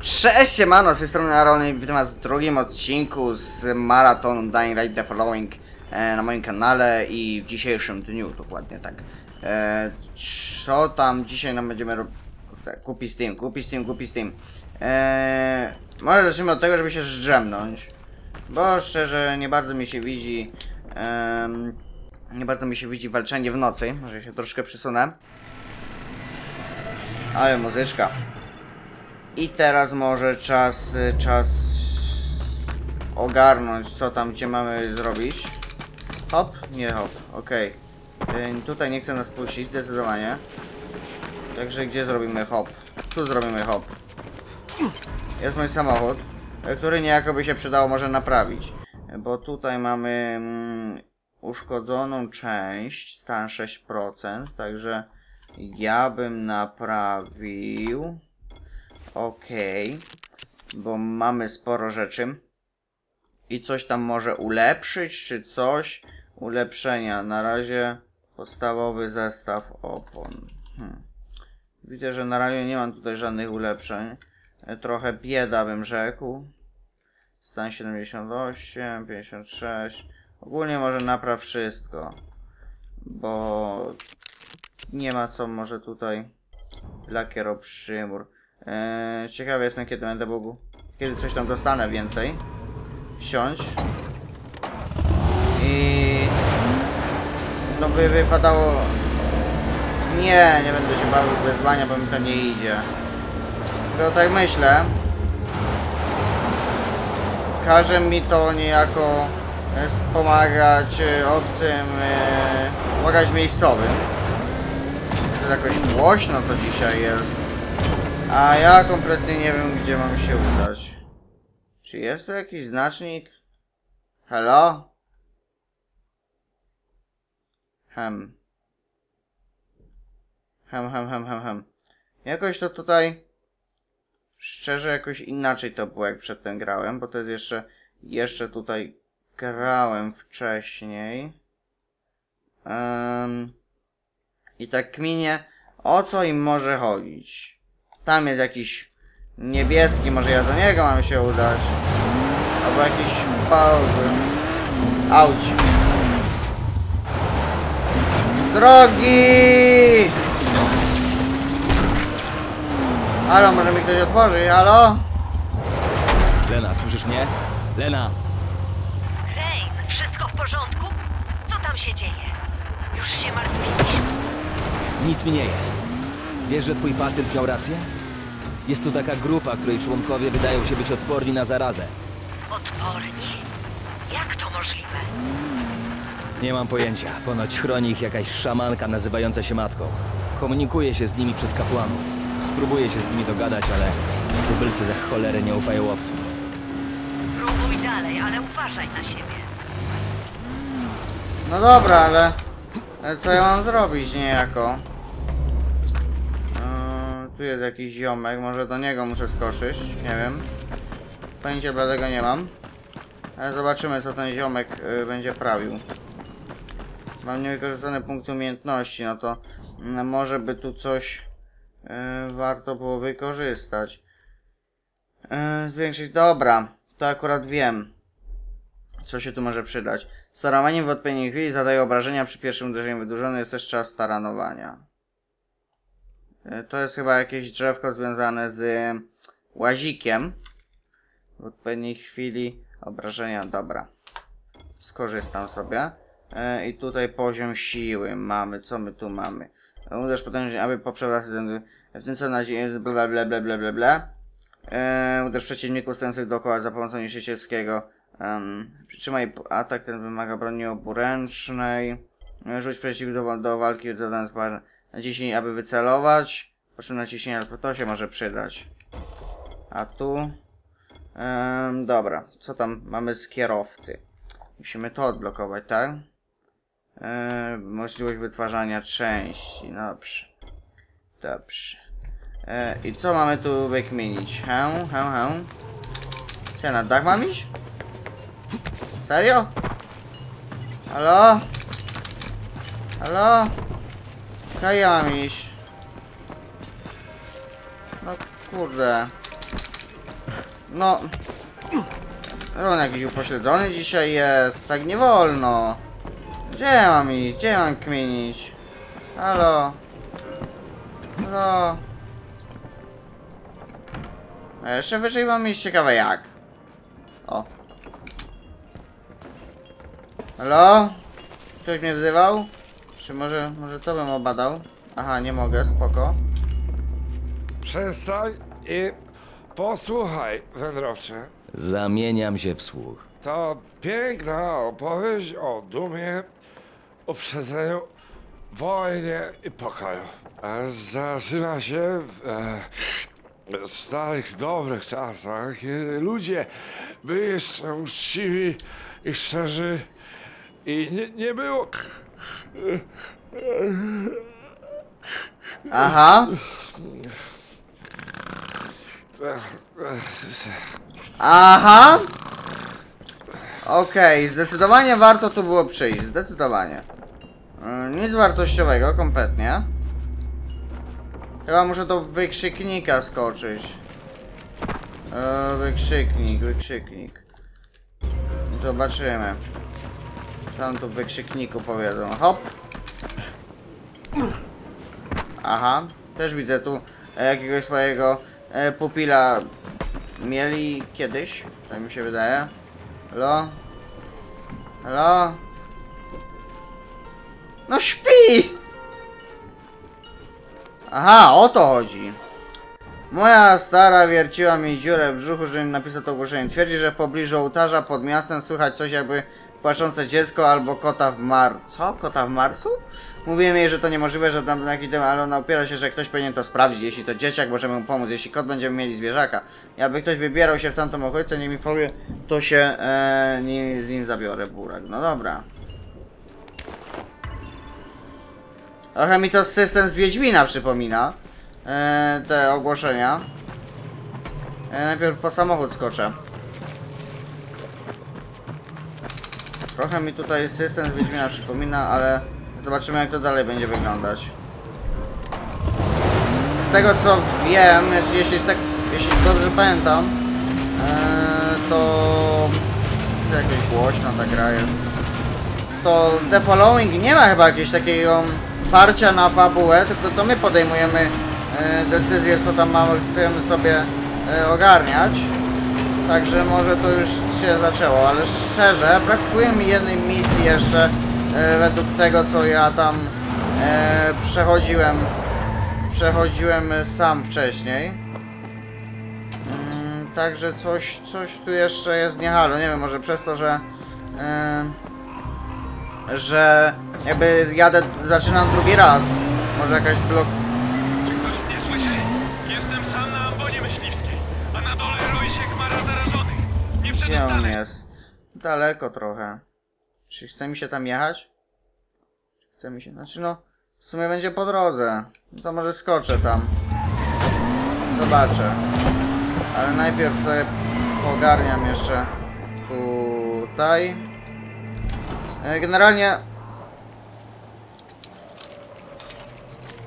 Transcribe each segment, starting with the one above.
Cześć, siemano, z tej strony Aaron i witam was w drugim odcinku z maratonu Dying Light The Following e, na moim kanale i w dzisiejszym dniu, dokładnie tak. E, co tam dzisiaj nam będziemy robić? Kupi Steam, kupi Steam, kupi Steam. E, może zacznijmy od tego, żeby się zdrzemnąć, bo szczerze nie bardzo mi się widzi, em, nie bardzo mi się widzi walczenie w nocy, może się troszkę przysunę. Ale muzyczka. I teraz może czas, czas ogarnąć, co tam, gdzie mamy zrobić. Hop? Nie hop, okej. Y, Tutaj nie chce nas puścić, zdecydowanie. Także gdzie zrobimy hop? Tu zrobimy hop. Jest mój samochód, który niejako by się przydało może naprawić. Bo tutaj mamy mm, uszkodzoną część, stan 6%, także ja bym naprawił. Okej, bo mamy sporo rzeczy. I coś tam może ulepszyć, czy coś? Ulepszenia. Na razie podstawowy zestaw opon. Hmm. Widzę, że na razie nie mam tutaj żadnych ulepszeń. E, Trochę bieda bym rzekł. Stan 78, 56. Ogólnie może napraw wszystko. Bo nie ma co może tutaj lakiero przymur. Eee, ciekawy jestem kiedy będę mógł, kiedy coś tam dostanę więcej. Wsiąść. I... No by wypadało... Nie, nie będę się bawił w wyzwania, bo mi to nie idzie. Tylko tak myślę. Każe mi to niejako e, pomagać e, obcym, e, pomagać miejscowym. To jakoś głośno to dzisiaj jest. A ja kompletnie nie wiem, gdzie mam się udać. Czy jest tu jakiś znacznik? Hello? Hem. Hem, hem, hem, hem, hem. Jakoś to tutaj... Szczerze, jakoś inaczej to było, jak przedtem grałem, bo to jest jeszcze... Jeszcze tutaj grałem wcześniej. Um, I tak kminie, o co im może chodzić. Tam jest jakiś niebieski, może ja do niego mam się udać. Albo jakiś pałby. Auć. Drogi! Halo, może mi ktoś otworzy? Halo? Lena, słyszysz mnie? Lena! Rain, wszystko w porządku? Co tam się dzieje? Już się martwisz? Nic mi nie jest. Wiesz, że twój pacjent miał rację? Jest tu taka grupa, której członkowie wydają się być odporni na zarazę. Odporni? Jak to możliwe? Nie mam pojęcia. Ponoć chroni ich jakaś szamanka nazywająca się matką. Komunikuje się z nimi przez kapłanów. Spróbuję się z nimi dogadać, ale tubylcy za cholerę nie ufają obcym. Próbuj dalej, ale uważaj na siebie. No dobra, ale... ale co ja mam zrobić niejako? Tu jest jakiś ziomek, może do niego muszę skoszyć, nie wiem. Pojęcia bladego nie mam. Ale zobaczymy co ten ziomek yy, będzie prawił. Mam niewykorzystany punkt umiejętności, no to mm, może by tu coś yy, warto było wykorzystać. Yy, zwiększyć, dobra, to akurat wiem. Co się tu może przydać? Starowaniem w odpowiedniej chwili zadaje obrażenia przy pierwszym uderzeniu wydłużony jest też czas staranowania. E, To jest chyba jakieś drzewko związane z łazikiem. W odpowiedniej chwili obrażenia, dobra. Skorzystam sobie. E, I tutaj poziom siły mamy. Co my tu mamy? E, Uderz potężnie, aby poprzez w tym co na bla bla bla bla bla bla. Uderz przeciwników stojących dookoła za pomocą niszczycielskiego. Um, przytrzymaj atak, ten wymaga broni oburęcznej. Rzuć przeciw do, do walki zadając parę naciśnij, aby wycelować. Po czym naciśnij, ale to się może przydać. A tu... Em, dobra, co tam mamy z kierowcy? Musimy to odblokować, tak? E, możliwość wytwarzania części, dobrze. Dobrze. E, I co mamy tu wykminić? Hę, hę, hę. Czy na dach mam iść? Serio? Halo? Halo? Iść? No kurde. No. On jakiś upośledzony dzisiaj jest. Tak nie wolno. Gdzie mam iść? Gdzie mam kmienić? Halo? Halo? A jeszcze wyżej mam iść ciekawe jak. O. Halo? Ktoś mnie wzywał? Czy może, może to bym obadał? Aha, nie mogę, spoko. Przestań i posłuchaj, wędrowcze. Zamieniam się w słuch. To piękna opowieść o dumie, uprzedzeniu, wojnie i pokoju. Zaczyna się w e, starych, dobrych czasach, kiedy ludzie byli jeszcze uczciwi i szczerzy i nie, nie było... Aha. Aha. Okej, zdecydowanie warto tu było przyjść, zdecydowanie. Mm, Nic wartościowego, kompletnie. Chyba muszę do wykrzyknika skoczyć. E, wykrzyknik, wykrzyknik. Zobaczymy. Tam tu wykrzykniku powiedzą. Hop. Aha, też widzę tu e, jakiegoś swojego e, pupila mieli kiedyś, tak mi się wydaje. Halo? Halo? No śpi! Aha, o to chodzi. Moja stara wierciła mi dziurę w brzuchu, żebym napisał to ogłoszenie. Twierdzi, że w pobliżu ołtarza pod miastem słychać coś jakby płaczące dziecko albo kota w mar... Co? Kota w marcu? Mówiłem jej, że to niemożliwe, że tam taki temat, ale ona upiera się, że ktoś powinien to sprawdzić. Jeśli to dzieciak, możemy mu pomóc. Jeśli kot, będziemy mieli zwierzaka. Jakby ktoś wybierał się w tamtą okolicę, niech mi powie, to się e, nie, z nim zabiorę burak. No dobra. Trochę mi to system z Wiedźmina przypomina. E, te ogłoszenia. E, najpierw po samochód skoczę. Trochę mi tutaj system z Wiedźmina przypomina, ale zobaczymy jak to dalej będzie wyglądać. Z tego co wiem, jeśli, tak, jeśli dobrze pamiętam, e, to jakaś głośna ta gra jest. To The Following nie ma chyba jakiegoś takiego parcia na fabułę, tylko to my podejmujemy e, decyzję co tam mamy, chcemy sobie e, ogarniać. Także może to już się zaczęło, ale szczerze, brakuje mi jednej misji jeszcze e, według tego co ja tam e, przechodziłem przechodziłem sam wcześniej. Mm, także coś, coś tu jeszcze jest niehalo. Nie wiem, może przez to, że e, że jakby jadę, zaczynam drugi raz. Może jakaś blok... Czy ktoś mnie słyszy? Jestem sam na ambonie myśliwskiej, a na dole roi się chmara zarażonych. Nie Gdzie on jest? Daleko trochę. Czy chce mi się tam jechać? Chce mi się... Znaczy no... W sumie będzie po drodze. No to może skoczę tam. Zobaczę. Ale najpierw sobie pogarniam jeszcze tutaj. E, Generalnie...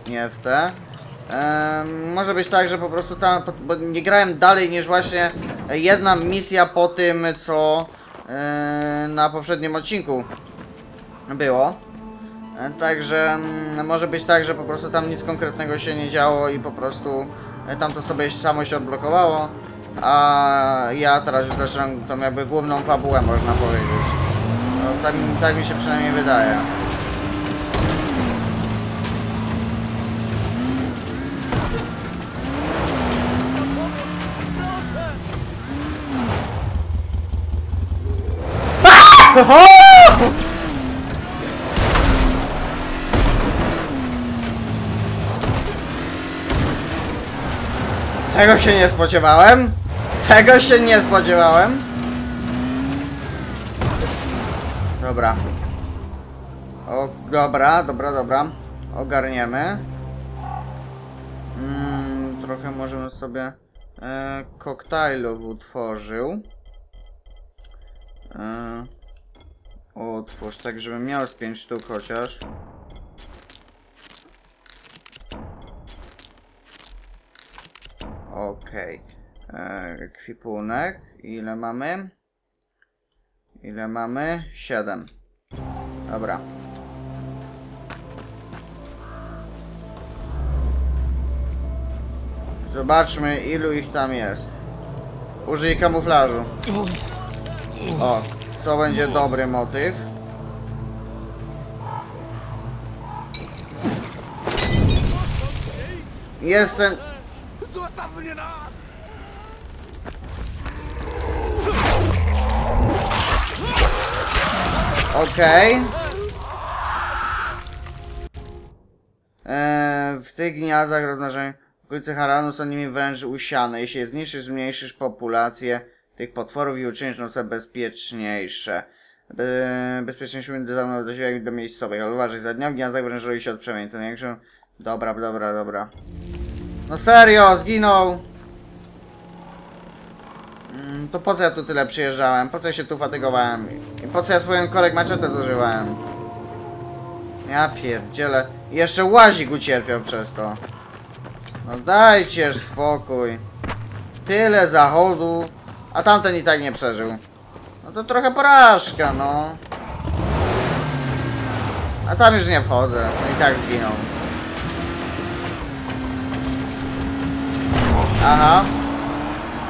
Nie w te. Em, może być tak, że po prostu tam, bo nie grałem dalej niż właśnie jedna misja po tym, co e, na poprzednim odcinku było. E, Także mm, może być tak, że po prostu tam nic konkretnego się nie działo i po prostu e, tam to sobie samo się odblokowało. A ja teraz już zaczynam tą jakby główną fabułę można powiedzieć. No, tak, tak mi się przynajmniej wydaje. Tego się nie spodziewałem. Tego się nie spodziewałem. Dobra. O, dobra, dobra, dobra. Ogarniemy. Mm, trochę możemy sobie e, koktajlów utworzył. E, otwórz, tak żebym miał z 5 sztuk chociaż. Okej. E, Ekwipunek. Ile mamy? Ile mamy? 7. Dobra. Zobaczmy, ilu ich tam jest. Użyj kamuflażu. O, to będzie dobry motyw. Jestem. Okej. Eee, w tych gniazdach rozmnażają okolice Haranu są nimi wręcz usiane. Jeśli je zniszczysz, zmniejszysz populację tych potworów i uczynisz noce bezpieczniejsze. Be bezpieczniejsze będę do, siebie do miejscowej. Uważaj, za dnia w gniazdach wręcz roi się od przemień. Co największą... Dobra, dobra, dobra. No serio, zginął! Mm, to po co ja tu tyle przyjeżdżałem? Po co ja się tu fatygowałem? I po co ja swoją korek maczetę zużywałem? Ja pierdzielę. I jeszcze łazik ucierpiał przez to. No dajcież spokój. Tyle zachodu, a tamten i tak nie przeżył. No to trochę porażka, no. A tam już nie wchodzę, no i tak zginął. Aha.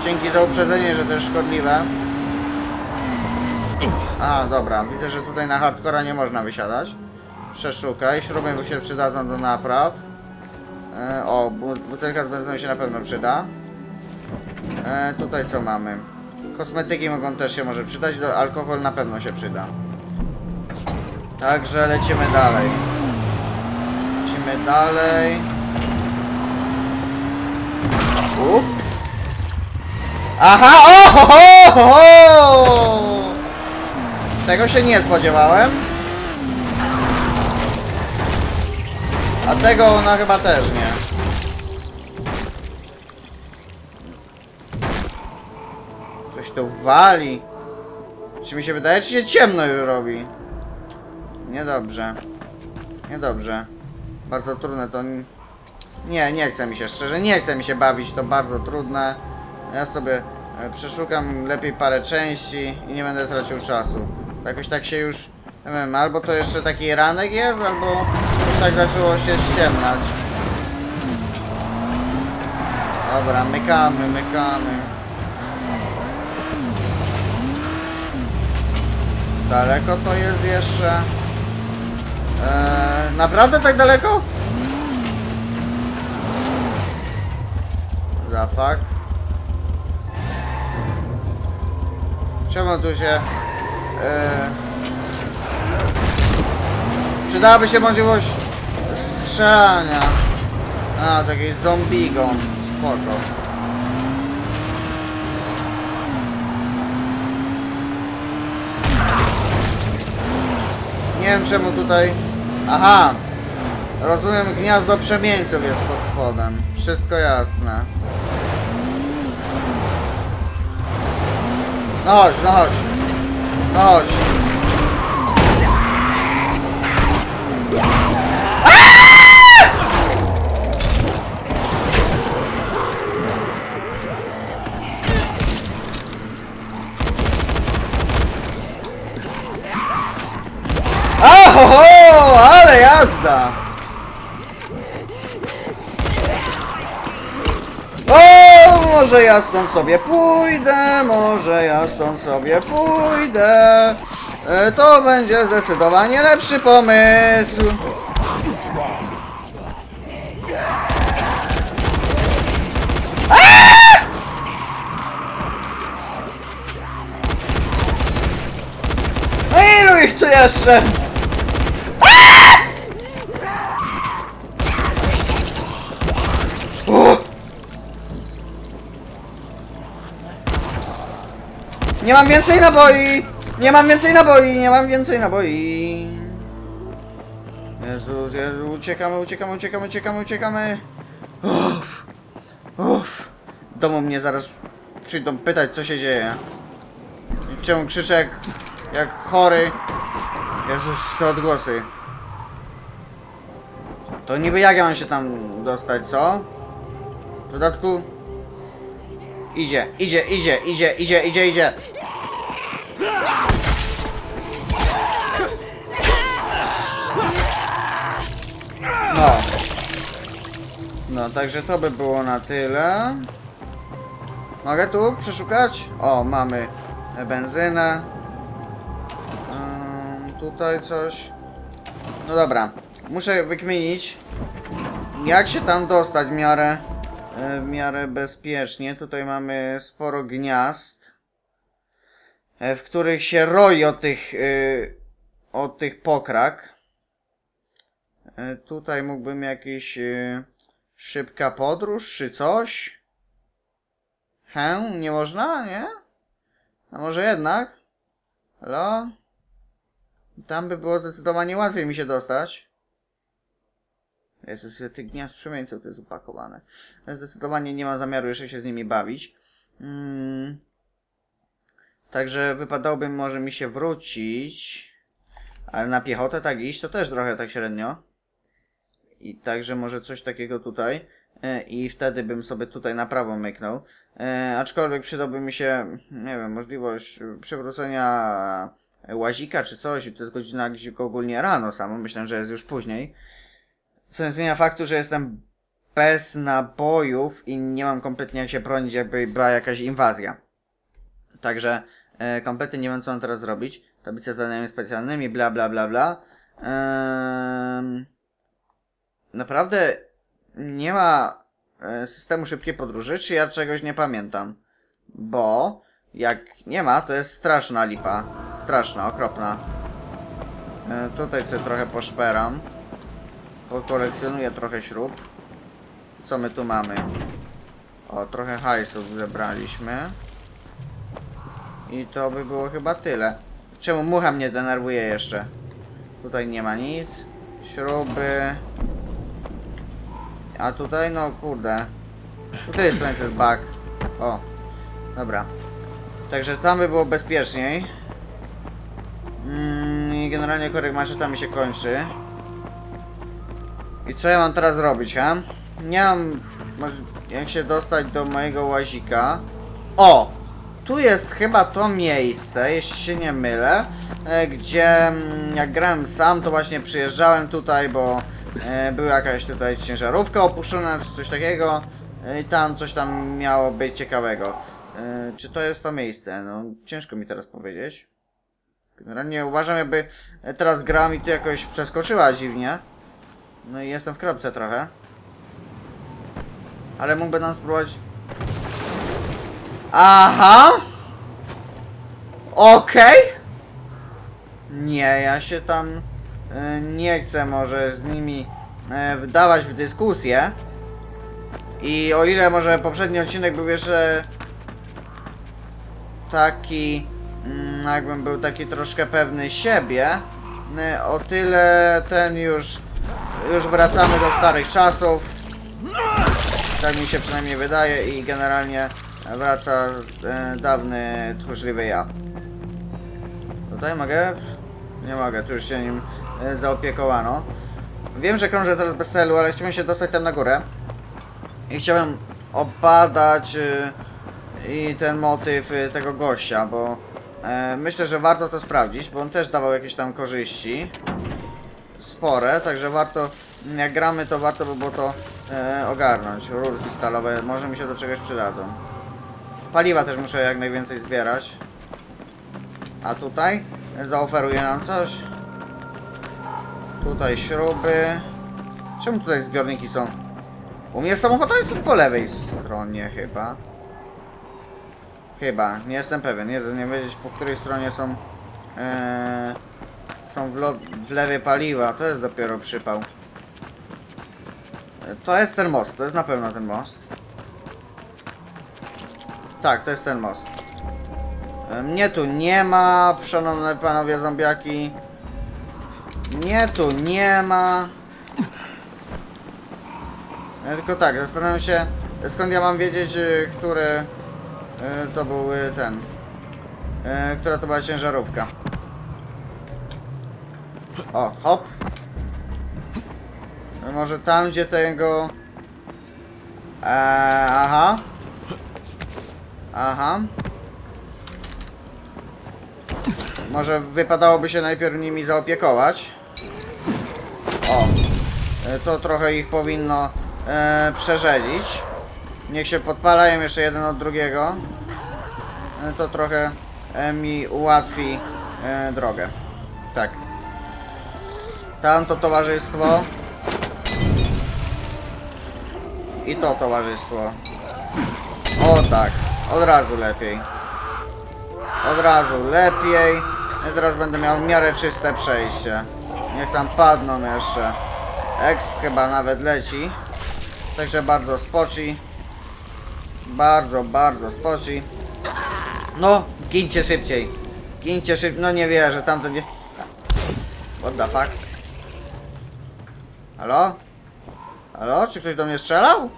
Dzięki za uprzedzenie, że to jest szkodliwe. A, dobra. Widzę, że tutaj na hardcora nie można wysiadać. Przeszukaj. Śruby się przydadzą do napraw. E, o, bu butelka z benzyną się na pewno przyda. E, tutaj co mamy? Kosmetyki mogą też się może przydać. Alkohol na pewno się przyda. Także lecimy dalej. Lecimy dalej. Ups. Aha! O! Ho, ho, ho, ho! Tego się nie spodziewałem. A tego ona chyba też nie. Coś tu wali. Czy mi się wydaje, czy się ciemno już robi? Niedobrze. Niedobrze. Bardzo trudne to... Nie, nie chce mi się, szczerze, nie chce mi się bawić, to bardzo trudne. Ja sobie e, przeszukam lepiej parę części i nie będę tracił czasu. Jakoś tak się już, nie wiem, albo to jeszcze taki ranek jest, albo już tak zaczęło się ściemniać. Dobra, mykamy, mykamy. Daleko to jest jeszcze? Eee, naprawdę tak daleko? Za fuck. Czemu tu się... Eee, przydałaby się możliwość strzelania. A, takiej zombigon. Spoko. Nie wiem czemu tutaj... Aha! Rozumiem, gniazdo przemieńców jest pod spodem. Wszystko jasne. No chodź, no chodź. No chodź. Jazda! O, może ja stąd sobie pójdę, może ja stąd sobie pójdę. E, To będzie zdecydowanie lepszy pomysł. No ilu ich tu jeszcze? Nie mam więcej naboi! Nie mam więcej naboi! Nie mam więcej naboi! Jezu, Jezu, uciekamy, uciekamy, uciekamy, uciekamy, uciekamy! Uff, uff. Domu mnie zaraz przyjdą pytać, co się dzieje. Czemu krzyczę jak, jak chory? Jezus, te odgłosy. To niby jak ja mam się tam dostać, co? W dodatku... Idzie, idzie, idzie, idzie, idzie, idzie, idzie. No. No, także to by było na tyle. Mogę tu przeszukać? O, mamy benzynę. Tutaj coś. No dobra. Muszę wykminić, jak się tam dostać w miarę, e, w miarę bezpiecznie. Tutaj mamy sporo gniazd, e, w których się roi od tych, y, od tych pokrak. E, Tutaj mógłbym jakiś y, szybka podróż czy coś. Hę? Nie można, nie? A może jednak? Halo? Tam by było zdecydowanie łatwiej mi się dostać. Jezus, tych gniazd przemieńców to jest upakowane. Zdecydowanie nie mam zamiaru jeszcze się z nimi bawić. Mm. Także wypadałoby może mi się wrócić. Ale na piechotę tak iść, to też trochę tak średnio. I także może coś takiego tutaj. E, I wtedy bym sobie tutaj na prawo myknął. E, aczkolwiek przydałby mi się, nie wiem, możliwość przywrócenia łazika czy coś. To jest godzina ogólnie rano samo. Myślę, że jest już później. Co nie zmienia faktu, że jestem bez nabojów i nie mam kompletnie jak się bronić, jakby była jakaś inwazja. Także e, kompletnie nie wiem, co mam teraz zrobić. Tablice z danymi specjalnymi, bla bla bla bla. Ehm, naprawdę nie ma e, systemu szybkiej podróży, czy ja czegoś nie pamiętam? Bo jak nie ma, to jest straszna lipa. Straszna, okropna. E, tutaj sobie trochę poszperam. Pokolekcjonuję trochę śrub. Co my tu mamy? O, trochę hajsów zebraliśmy. I to by było chyba tyle. Czemu mucha mnie denerwuje jeszcze? Tutaj nie ma nic. Śruby. A tutaj, no kurde. Tutaj jest ten bug. O. Dobra. Także tam by było bezpieczniej. Mm, I generalnie korek maszyta mi się kończy. I co ja mam teraz robić, ha? Nie mam... Jak się dostać do mojego łazika. O! Tu jest chyba to miejsce, jeśli się nie mylę, e, gdzie mm, jak grałem sam, to właśnie przyjeżdżałem tutaj, bo była jakaś tutaj ciężarówka opuszczona, czy coś takiego. e, I tam coś tam miało być ciekawego. E, czy to jest to miejsce? No, ciężko mi teraz powiedzieć. Generalnie uważam, jakby teraz gra mi tu jakoś przeskoczyła dziwnie. No i jestem w kropce trochę. Ale mógłby nam spróbować... Aha! Okej! Nie, ja się tam e, nie chcę może z nimi e, wdawać w dyskusję. I o ile może poprzedni odcinek był jeszcze taki, mm, jakbym był taki troszkę pewny siebie, e, o tyle ten już, już wracamy do starych czasów. Tak mi się przynajmniej wydaje i generalnie wraca e, dawny tchórzliwy ja. Tutaj mogę? Nie mogę, tu już się nim e, zaopiekowano. Wiem, że krążę teraz bez celu, ale chciałem się dostać tam na górę. I chciałem opadać e, i ten motyw e, tego gościa, bo e, myślę, że warto to sprawdzić, bo on też dawał jakieś tam korzyści. Spore, także warto, jak gramy, to warto by było to e, ogarnąć. Rurki stalowe, może mi się do czegoś przydadzą. Paliwa też muszę jak najwięcej zbierać. A tutaj zaoferuje nam coś. Tutaj śruby. Czemu tutaj zbiorniki są? U mnie w samochodzie są po lewej stronie chyba. Chyba, nie jestem pewien. Nie, nie wiedzieć po której stronie są e, są w, w lewej paliwa. To jest dopiero przypał. E, To jest ten most, to jest na pewno ten most. Tak, to jest ten most. E, Mnie tu nie ma, szanowne panowie zombiaki. Mnie tu nie ma. Ja tylko tak, zastanawiam się, skąd ja mam wiedzieć, y, który y, to był y, ten. Która to była ciężarówka. O, hop. No Może tam, gdzie tego... Eee, aha. Aha. Może wypadałoby się najpierw nimi zaopiekować. O. E, To trochę ich powinno e, przerzedzić. Niech się podpalają jeszcze jeden od drugiego. E, to trochę e, mi ułatwi e, drogę. Tak. Tamto towarzystwo. I to towarzystwo. O tak, od razu lepiej. Od razu lepiej. Ja teraz będę miał w miarę czyste przejście. Niech tam padną jeszcze. Exp chyba nawet leci. Także bardzo spoci. Bardzo, bardzo spoci. No, gincie szybciej. Gincie szybciej. No nie wierzę, tamten nie... What the fuck? Halo? Halo? Czy ktoś do mnie strzelał?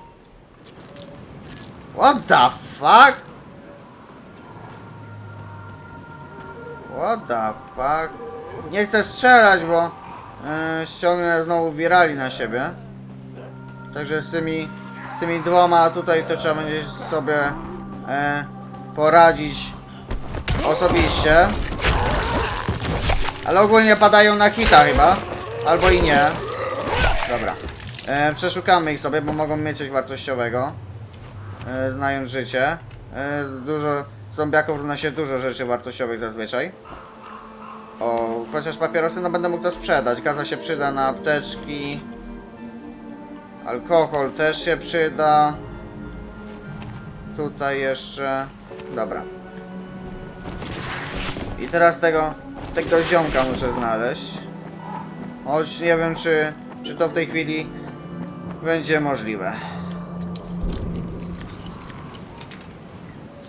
What the fuck? What the fuck? Nie chcę strzelać, bo e, ściągnę znowu wirali na siebie. Także z tymi, z tymi dwoma tutaj to trzeba będzie sobie e, poradzić osobiście. Ale ogólnie padają na hita chyba. Albo i nie. Dobra. E, przeszukamy ich sobie, bo mogą mieć coś wartościowego. E, znając życie. E, dużo zombiaków równa się dużo rzeczy wartościowych zazwyczaj. O, chociaż papierosy no będę mógł to sprzedać. Gaza się przyda na apteczki. Alkohol też się przyda. Tutaj jeszcze. Dobra. I teraz tego tego ziomka muszę znaleźć. Choć nie wiem czy, czy to w tej chwili będzie możliwe.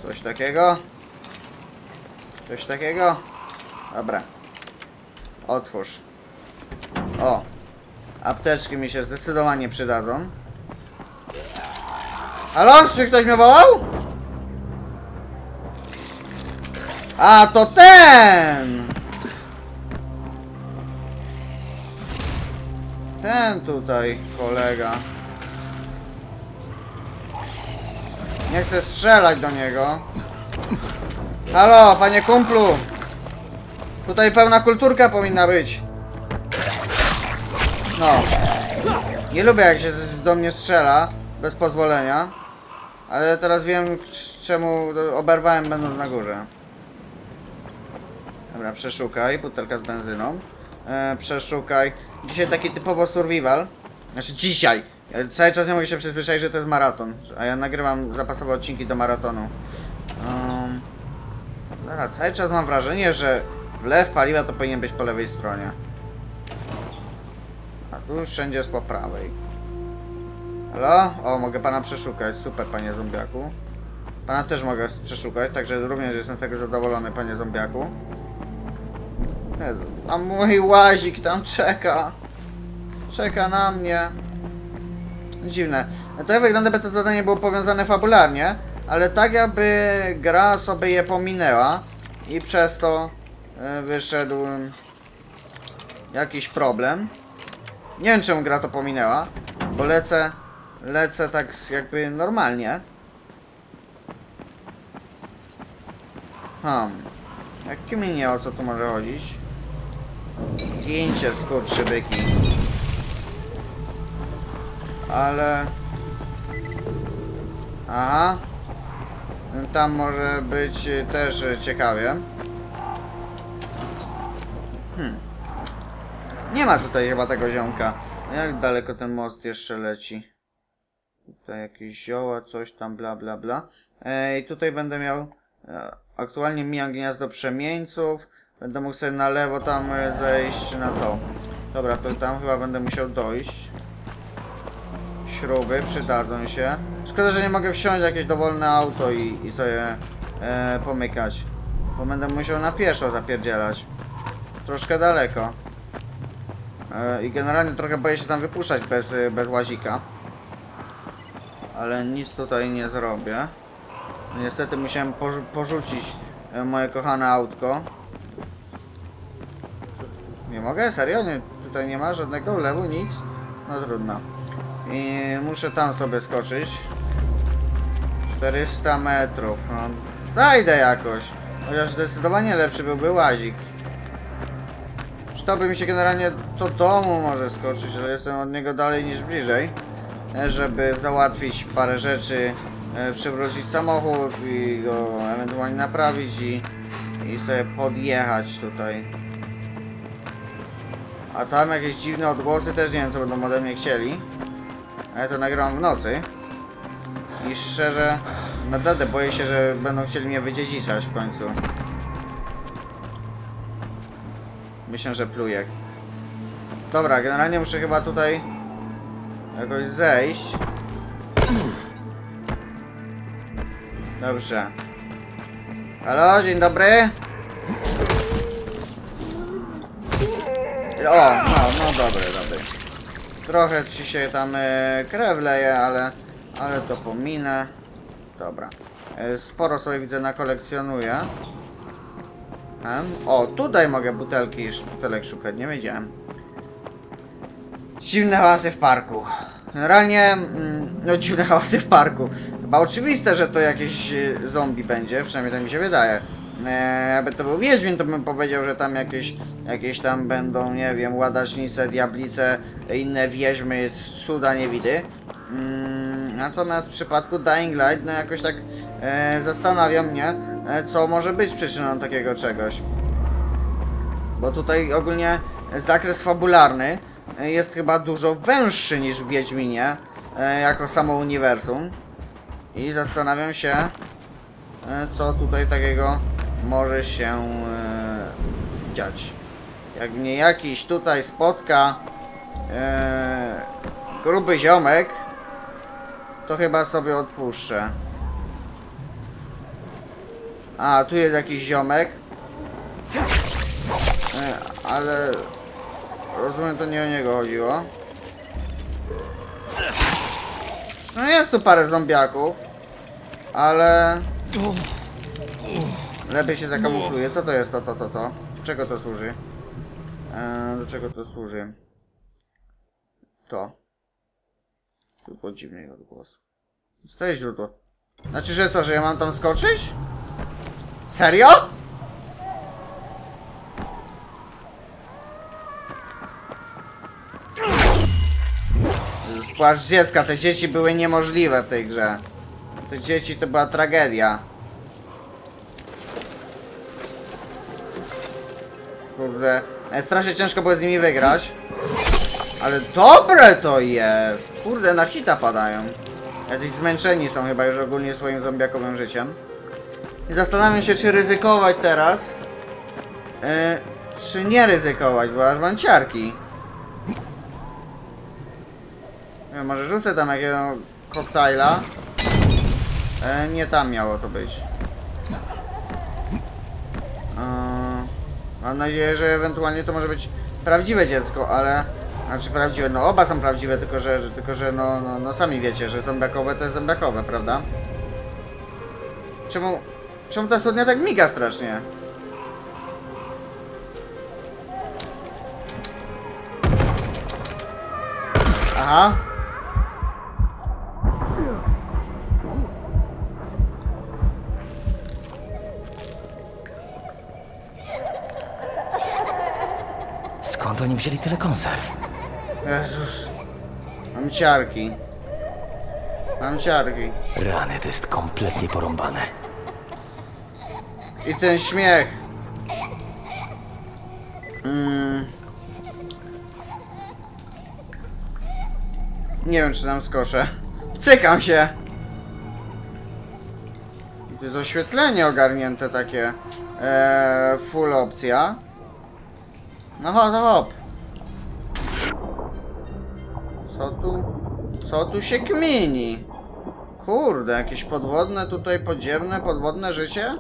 Coś takiego? Coś takiego? Dobra. Otwórz. O. Apteczki mi się zdecydowanie przydadzą. Halo? Czy ktoś mnie wołał? A, to ten! Ten tutaj, kolega. Nie chcę strzelać do niego. Halo, panie kumplu! Tutaj pełna kulturka powinna być. No. Nie lubię jak się do mnie strzela bez pozwolenia. Ale teraz wiem czemu oberwałem będąc na górze. Dobra, przeszukaj. Butelka z benzyną. E, przeszukaj. Dzisiaj taki typowo survival. Znaczy dzisiaj. Ja cały czas nie mogę się przyzwyczaić, że to jest maraton. A ja nagrywam zapasowe odcinki do maratonu. Um, dobra, cały czas mam wrażenie, że wlew paliwa to powinien być po lewej stronie. A tu wszędzie jest po prawej. Halo? O, mogę pana przeszukać. Super, panie zombiaku. Pana też mogę przeszukać, także również jestem z tego zadowolony, panie zombiaku. Jezu, a mój łazik tam czeka. Czeka na mnie. Dziwne. To jak wygląda, by to zadanie było powiązane fabularnie, ale tak jakby gra sobie je pominęła i przez to wyszedł mm, jakiś problem. Nie wiem czemu gra to pominęła, bo lecę, lecę tak jakby normalnie. Hmm. Jak mi nie o co tu może chodzić? Gięcie skurczybyki. Ale... Aha. Tam może być y, też ciekawie. Hmm. Nie ma tutaj chyba tego ziomka. Jak daleko ten most jeszcze leci? Tutaj jakieś zioła, coś tam, bla bla bla. I tutaj będę miał... E, aktualnie mijam gniazdo przemieńców. Będę mógł sobie na lewo tam e, zejść na to. Dobra, to tam chyba będę musiał dojść. Śruby przydadzą się. Szkoda, że nie mogę wsiąść w jakieś dowolne auto i, i sobie e, pomykać. Bo będę musiał na pieszo zapierdzielać. Troszkę daleko. E, I generalnie trochę boję się tam wypuszczać bez, e, bez łazika. Ale nic tutaj nie zrobię. Niestety musiałem porzu porzucić e, moje kochane autko. Nie mogę? Serio? Nie, tutaj nie ma żadnego lewu, nic? No trudno. I muszę tam sobie skoczyć. 400 metrów, no. Zajdę jakoś. Chociaż zdecydowanie lepszy byłby łazik. Czy by mi się generalnie do domu może skoczyć, ale jestem od niego dalej niż bliżej. e, Żeby załatwić parę rzeczy, e, przywrócić samochód i go ewentualnie naprawić i, i sobie podjechać tutaj. A tam jakieś dziwne odgłosy też nie wiem co będą ode mnie chcieli. Ale to nagrałam w nocy. I szczerze, naprawdę boję się, że będą chcieli mnie wydziedziczać w końcu. Myślę, że plujek. Dobra, generalnie muszę chyba tutaj jakoś zejść. Dobrze. Halo, dzień dobry. O, no, no dobry, dobry. Trochę ci się tam e, krew leje, ale, ale to pominę. Dobra. E, sporo sobie widzę nakolekcjonuję. Em, O, tutaj mogę butelki, butelek szukać, nie wiedziałem. Dziwne hałasy w parku. Generalnie, mm, no dziwne hałasy w parku. Chyba oczywiste, że to jakieś e, zombie będzie, przynajmniej tak mi się wydaje. E, jakby to był Wiedźmin, to bym powiedział, że tam jakieś, jakieś tam będą, nie wiem, ładacznice, diablice, inne wieźmy, cuda niewidy. Mm, natomiast w przypadku Dying Light, no jakoś tak e, zastanawia mnie, co może być przyczyną takiego czegoś. Bo tutaj ogólnie zakres fabularny e, jest chyba dużo węższy niż w Wiedźminie, e, jako samo uniwersum. I zastanawiam się, e, co tutaj takiego może się e, dziać. Jak mnie jakiś tutaj spotka e, gruby ziomek, to chyba sobie odpuszczę. A, tu jest jakiś ziomek. E, ale rozumiem, to nie o niego chodziło. No jest tu parę zombiaków, ale lepiej się zakamufluje. Co to jest to, to, to, to? Do czego to służy? E, do czego to służy? To. Tu było dziwny odgłos. Co to jest źródło? Znaczy, że co, że ja mam tam skoczyć? Serio? Płacz dziecka, te dzieci były niemożliwe w tej grze. Te dzieci to była tragedia. Kurde, e, strasznie ciężko było z nimi wygrać. Ale dobre to jest! Kurde, na hita padają. Jacyś zmęczeni są chyba już ogólnie swoim zombiakowym życiem. I zastanawiam się, czy ryzykować teraz. e, czy nie ryzykować, bo aż mam ciarki. Może rzucę tam jakiego koktajla. E, nie tam miało to być. E, mam nadzieję, że ewentualnie to może być prawdziwe dziecko, ale... Znaczy prawdziwe, no oba są prawdziwe, tylko że, że, tylko, że no, no, no sami wiecie, że zombiakowe to jest zombiakowe, prawda? Czemu... Czemu ta studnia tak miga strasznie? Aha. Skąd oni wzięli tyle konserw? Jezus. Mam ciarki. Mam ciarki. Rany, to jest kompletnie porąbane. I ten śmiech. Mm. Nie wiem, czy tam skoczę. Cykam się. To jest oświetlenie ogarnięte takie. Eee, full opcja. No hop, hop. Co tu? Co tu się kmini? Kurde, jakieś podwodne tutaj podziemne, podwodne życie?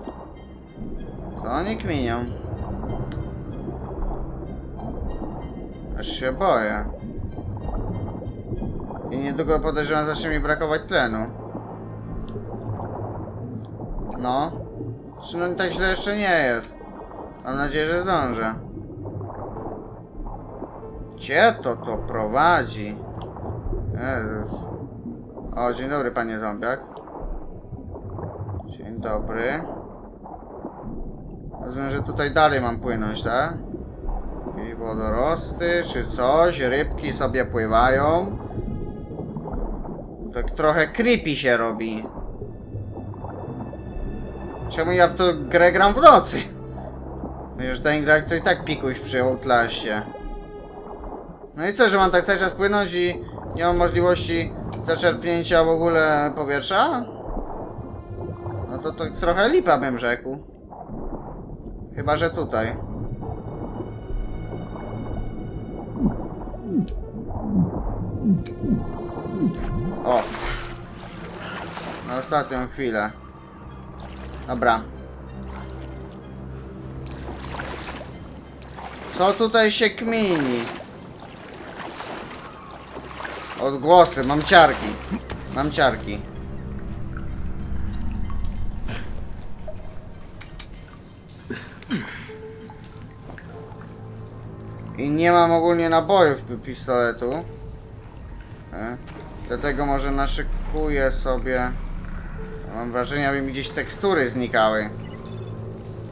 Co oni kminią? Aż się boję. I niedługo podejrzewam zacznie mi brakować tlenu. No. Czy no tak źle jeszcze nie jest. Mam nadzieję, że zdążę. Gdzie to to prowadzi? Jezus. O, dzień dobry, panie zombiak. Dzień dobry. Rozumiem, że tutaj dalej mam płynąć, tak? Jakieś wodorosty czy coś, rybki sobie pływają. Tak trochę creepy się robi. Czemu ja w to grę gram w nocy? Wiesz, ten gra i tak pikuś przy Outlaście. No i co, że mam tak cały czas płynąć i nie mam możliwości zaczerpnięcia w ogóle powietrza? No to, to trochę lipa bym rzekł. Chyba, że tutaj. O! Na ostatnią chwilę. Dobra. Co tutaj się kmini? Odgłosy, mam ciarki. Mam ciarki. I nie mam ogólnie nabojów pistoletu. E, Dlatego może naszykuję sobie. Mam wrażenie, aby mi gdzieś tekstury znikały.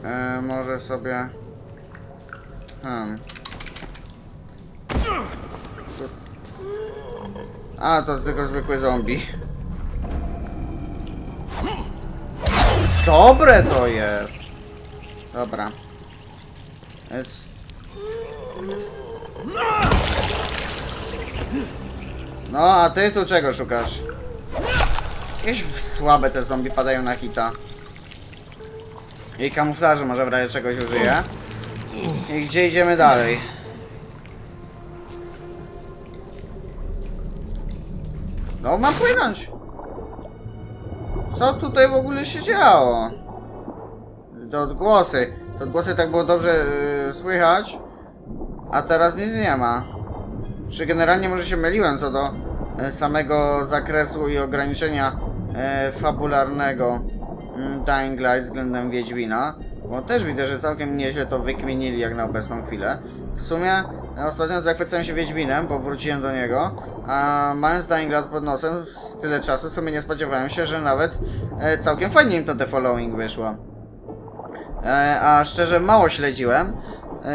E, może sobie. Hmm. Tu- A, to tylko zwykły zombie. Dobre to jest. Dobra. Więc... No, a ty tu czego szukasz? Jakieś słabe te zombie padają na hita. I kamuflażu może w razie czegoś użyję. I gdzie idziemy dalej? No, mam płynąć. Co tutaj w ogóle się działo? Te odgłosy. Te odgłosy tak było dobrze yy, słychać. A teraz nic nie ma. Czy generalnie może się myliłem co do e, samego zakresu i ograniczenia e, fabularnego mm, Dying Light względem Wiedźmina? Bo też widzę, że całkiem nieźle to wykminili jak na obecną chwilę. W sumie e, ostatnio zachwycałem się Wiedźminem, bo wróciłem do niego, a mając Dying Light pod nosem tyle czasu, w sumie nie spodziewałem się, że nawet całkiem fajnie im to The Following wyszło. A szczerze mało śledziłem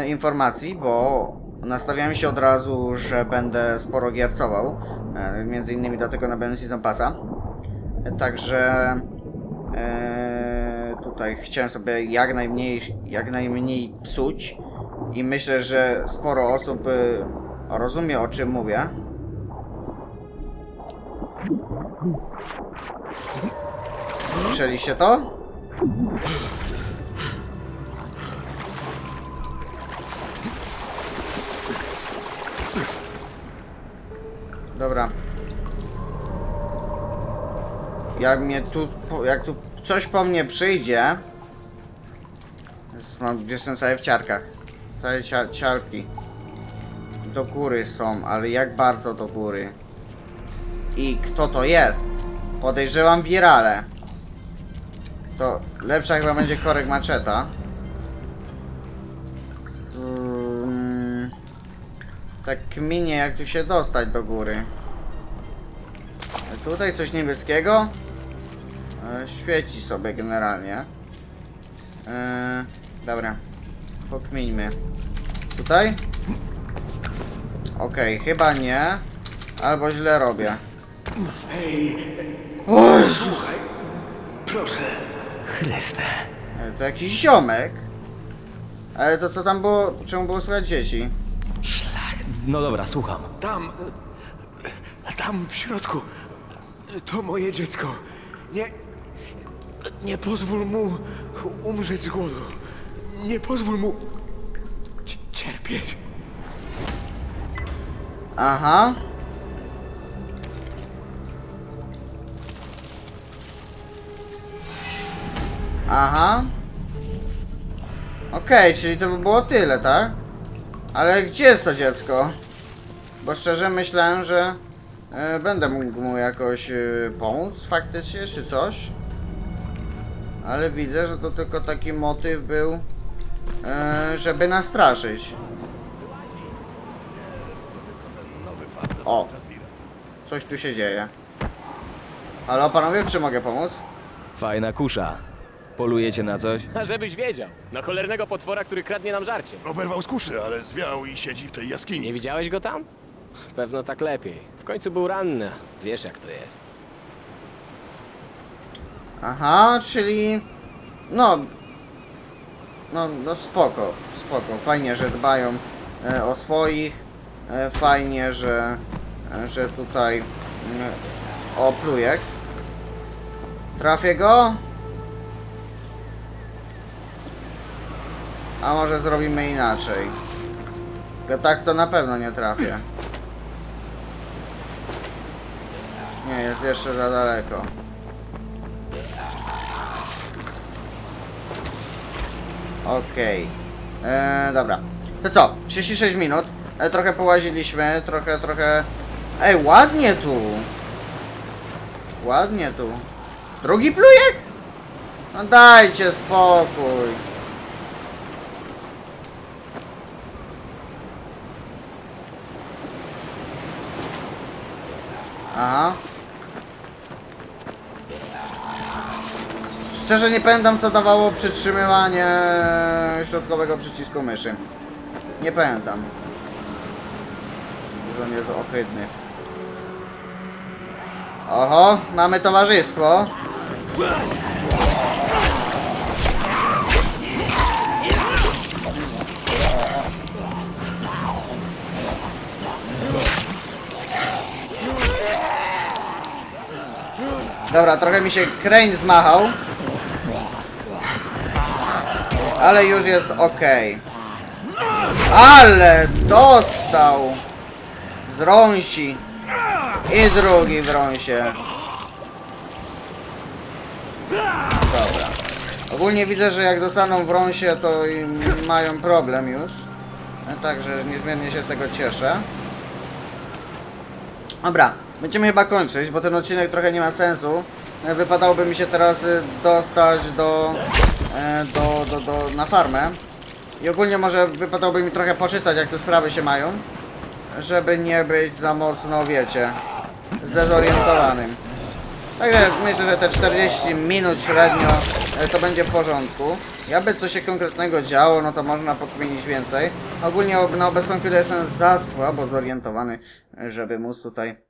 informacji, bo nastawiałem się od razu, że będę sporo giercował. E, między innymi dlatego nabyłem Season Passa. E, także e, tutaj chciałem sobie jak najmniej, jak najmniej psuć i myślę, że sporo osób e, rozumie o czym mówię. Słyszeliście to? Dobra. Jak mnie tu, jak tu coś po mnie przyjdzie... Mam, gdzie jestem cały w ciarkach. Całe cia, ciarki. Do góry są, ale jak bardzo do góry. I kto to jest? Podejrzewam wirale. To lepsza chyba będzie korek maczeta. Tak kminie jak tu się dostać do góry. A Tutaj coś niebieskiego? E, Świeci sobie generalnie. E, dobra. Pokmińmy. Tutaj? Okej, chyba nie. Albo źle robię. O Jezus! Proszę. Chryste. E, To jakiś ziomek. Ale to co tam było? Czemu było słychać dzieci? Szlak. No dobra, słucham. Tam. e, Tam w środku. To moje dziecko. Nie. Nie pozwól mu umrzeć z głodu. Nie pozwól mu cierpieć. Aha. Aha. Okej, czyli to by było tyle, tak? Ale gdzie jest to dziecko? Bo szczerze myślałem, że e, będę mógł mu jakoś e, pomóc faktycznie, czy coś. Ale widzę, że to tylko taki motyw był, e, żeby nastraszyć. O! Coś tu się dzieje. Halo panowie, czy mogę pomóc? Fajna kusza. Polujecie na coś? A żebyś wiedział, na cholernego potwora, który kradnie nam żarcie. Oberwał z kuszy, ale zwiał i siedzi w tej jaskini. Nie widziałeś go tam? Pewno tak lepiej. W końcu był ranny, wiesz jak to jest. Aha, czyli... No... No, no spoko, spoko. Fajnie, że dbają e, o swoich. E, fajnie, że, e, że tutaj... Mm, o, plujek. Trafię go? A może zrobimy inaczej? Bo tak to na pewno nie trafię. Nie, jest jeszcze za daleko. Okej. Eee, dobra. To co? 36 minut. E, trochę połaziliśmy, trochę, trochę... Ej, ładnie tu. Ładnie tu. Drugi plujek? No dajcie spokój. Aha. Szczerze nie pamiętam co dawało przytrzymywanie środkowego przycisku myszy. Nie pamiętam. Że on jest ohydny. Oho, mamy towarzystwo. Dobra, trochę mi się Crane zmachał. Ale już jest ok. Ale dostał z rąsi. I drugi w rąsie. Dobra. Ogólnie widzę, że jak dostaną w rąsie, to mają problem już. Także niezmiernie się z tego cieszę. Dobra, będziemy chyba kończyć, bo ten odcinek trochę nie ma sensu. E, Wypadałoby mi się teraz y, dostać do, e, do, do, do, na farmę. I ogólnie może wypadałoby mi trochę poczytać, jak te sprawy się mają. Żeby nie być za mocno, wiecie, zdezorientowanym. Także myślę, że te 40 minut średnio e, to będzie w porządku. Jakby coś się konkretnego działo, no to można pokminić więcej. Ogólnie na obecną chwilę jestem za słabo zorientowany, żeby móc tutaj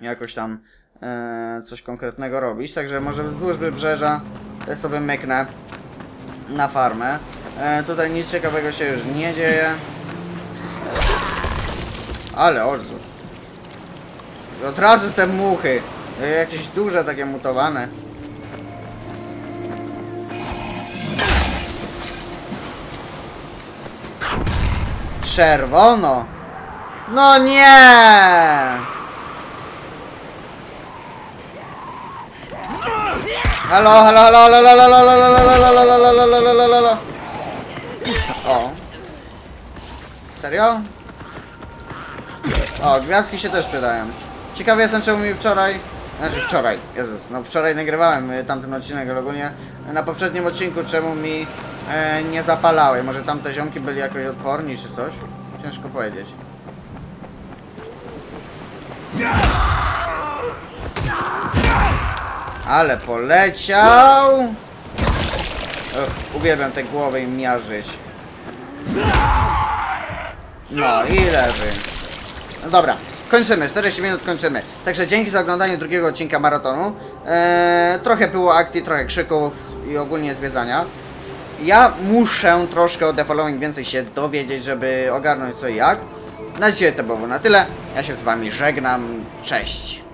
jakoś tam e, coś konkretnego robić. Także może wzdłuż wybrzeża e, sobie myknę na farmę. E, tutaj nic ciekawego się już nie dzieje. Ale odrzut. Od razu te muchy. e, Jakieś duże takie mutowane. Czerwono. No nie! Halo, halo, halo, halo, halo, halo, halo, halo, halo, halo, halo, halo. O. Serio? O, gwiazdki się też przydają. Ciekawy jestem, czemu mi wczoraj... Znaczy wczoraj, Jezus, no wczoraj nagrywałem y, tamten odcinek, ale ogólnie na poprzednim odcinku czemu mi e, nie zapalały. Może tamte ziomki byli jakoś odporni czy coś? Ciężko powiedzieć. Ale poleciał! Ugh, uwielbiam te głowy im miażyć. No i leży. No dobra, kończymy, 40 minut kończymy. Także dzięki za oglądanie drugiego odcinka maratonu. Eee, trochę było akcji, trochę krzyków i ogólnie zwiedzania. Ja muszę troszkę o The Following więcej się dowiedzieć, żeby ogarnąć co i jak. Na dzisiaj to było na tyle. Ja się z wami żegnam. Cześć.